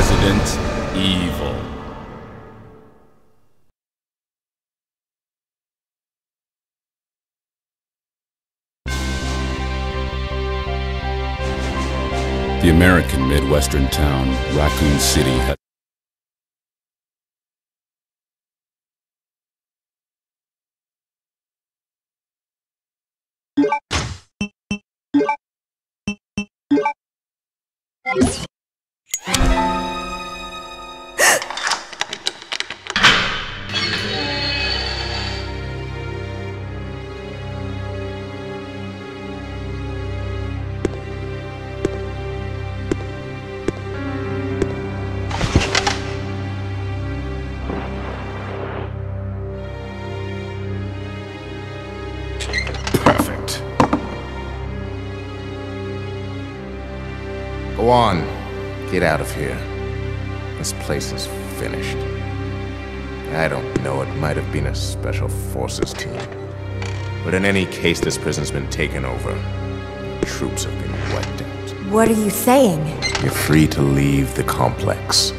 Resident Evil. The American Midwestern town, Raccoon City, had Perfect. Go on. Get out of here. This place is finished. I don't know, it might have been a special forces team. But in any case, this prison's been taken over. Troops have been wiped out. What are you saying? You're free to leave the complex.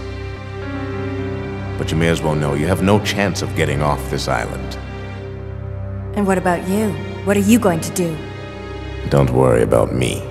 But you may as well know you have no chance of getting off this island. And what about you? What are you going to do? Don't worry about me.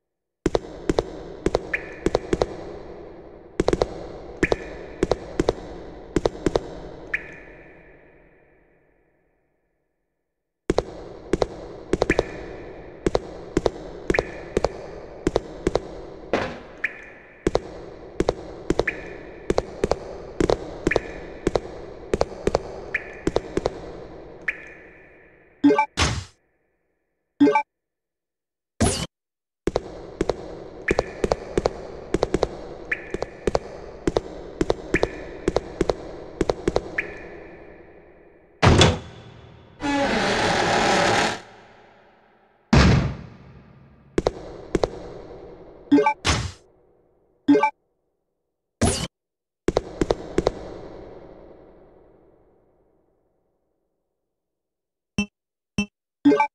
you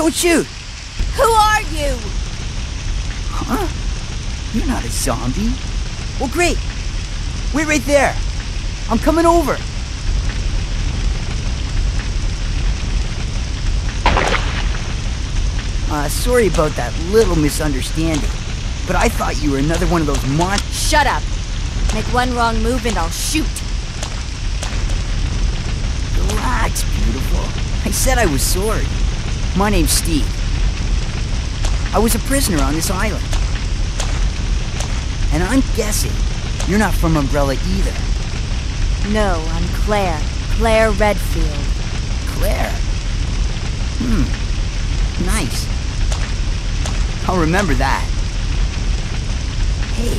Don't shoot! Who are you? Huh? You're not a zombie. Well, great. Wait right there. I'm coming over. Uh, sorry about that little misunderstanding. But I thought you were another one of those mon- Shut up. Make one wrong move and I'll shoot. Relax, beautiful. I said I was sorry. My name's Steve. I was a prisoner on this island. And I'm guessing you're not from Umbrella either. No, I'm Claire. Claire Redfield. Claire. Hmm. Nice. I'll remember that. Hey,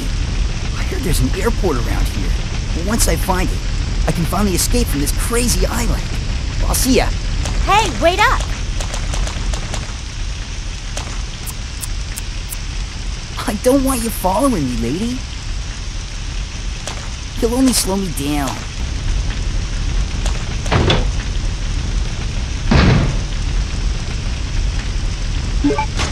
I heard there's an airport around here. Well, once I find it, I can finally escape from this crazy island. Well, I'll see ya. Hey, wait up! I don't want you following me, lady. You'll only slow me down. Yeah.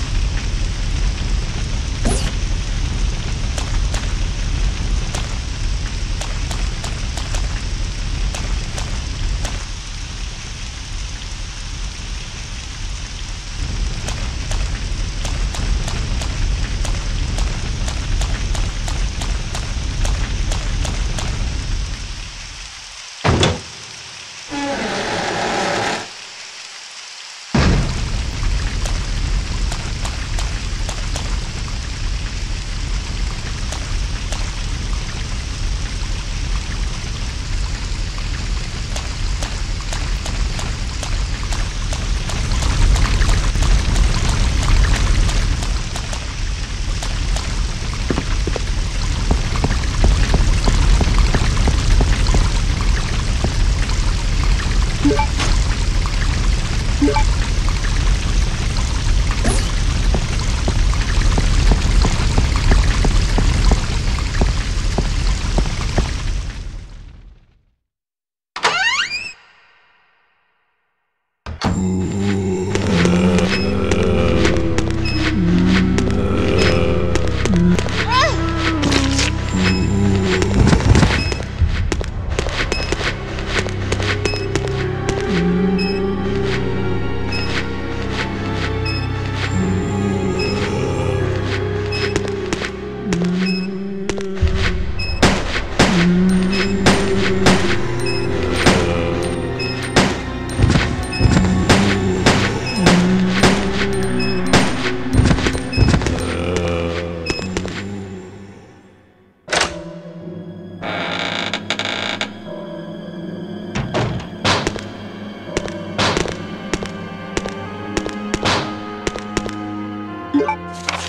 Thank you.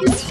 Please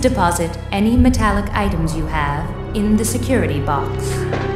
deposit any metallic items you have in the security box.